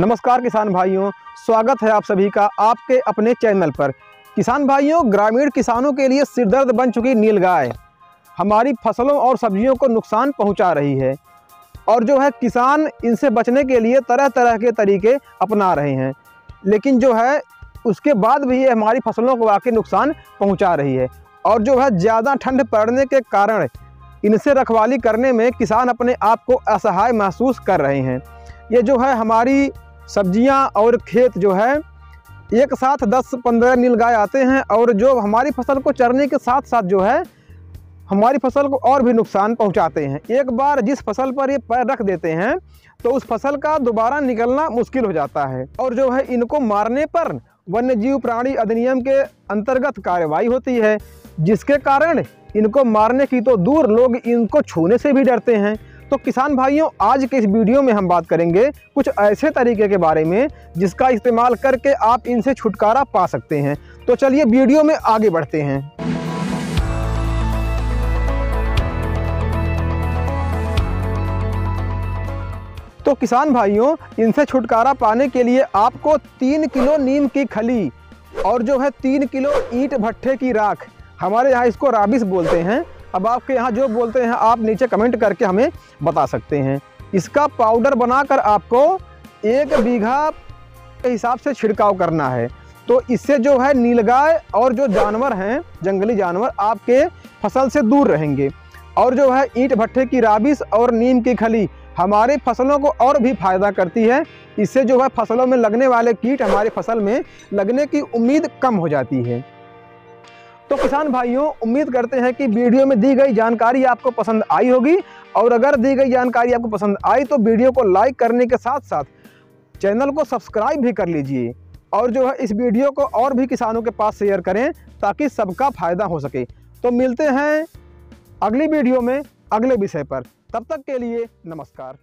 नमस्कार किसान भाइयों, स्वागत है आप सभी का आपके अपने चैनल पर। किसान भाइयों, ग्रामीण किसानों के लिए सिरदर्द बन चुकी नीलगाय हमारी फ़सलों और सब्जियों को नुकसान पहुँचा रही है और जो है किसान इनसे बचने के लिए तरह तरह के तरीके अपना रहे हैं। लेकिन जो है, उसके बाद भी ये हमारी फ़सलों को आके नुकसान पहुँचा रही है और जो है ज़्यादा ठंड पड़ने के कारण इनसे रखवाली करने में किसान अपने आप को असहाय महसूस कर रहे हैं। ये जो है हमारी सब्ज़ियाँ और खेत जो है, एक साथ 10-15 नीलगाय आते हैं और जो हमारी फ़सल को चरने के साथ साथ जो है, हमारी फ़सल को और भी नुकसान पहुंचाते हैं। एक बार जिस फ़सल पर ये पैर रख देते हैं तो उस फ़सल का दोबारा निकलना मुश्किल हो जाता है और जो है इनको मारने पर वन्य जीव प्राणी अधिनियम के अंतर्गत कार्रवाई होती है, जिसके कारण इनको मारने की तो दूर लोग इनको छूने से भी डरते हैं। तो किसान भाइयों, आज के इस वीडियो में हम बात करेंगे कुछ ऐसे तरीके के बारे में जिसका इस्तेमाल करके आप इनसे छुटकारा पा सकते हैं। तो चलिए वीडियो में आगे बढ़ते हैं। तो किसान भाइयों, इनसे छुटकारा पाने के लिए आपको तीन किलो नीम की खली और जो है तीन किलो ईट भट्ठे की राख, हमारे यहाँ इसको राबिस बोलते हैं। अब आपके यहाँ जो बोलते हैं, आप नीचे कमेंट करके हमें बता सकते हैं। इसका पाउडर बनाकर आपको एक बीघा के हिसाब से छिड़काव करना है। तो इससे जो है नीलगाय और जो जानवर हैं, जंगली जानवर, आपके फ़सल से दूर रहेंगे। और जो है, ईंट भट्ठे की राबिस और नीम की खली हमारे फ़सलों को और भी फ़ायदा करती है। इससे जो है, फ़सलों में लगने वाले कीट हमारे फ़सल में लगने की उम्मीद कम हो जाती है। तो किसान भाइयों, उम्मीद करते हैं कि वीडियो में दी गई जानकारी आपको पसंद आई होगी। और अगर दी गई जानकारी आपको पसंद आई तो वीडियो को लाइक करने के साथ साथ चैनल को सब्सक्राइब भी कर लीजिए। और जो है, इस वीडियो को और भी किसानों के पास शेयर करें, ताकि सबका फ़ायदा हो सके। तो मिलते हैं अगली वीडियो में, अगले विषय पर। तब तक के लिए नमस्कार।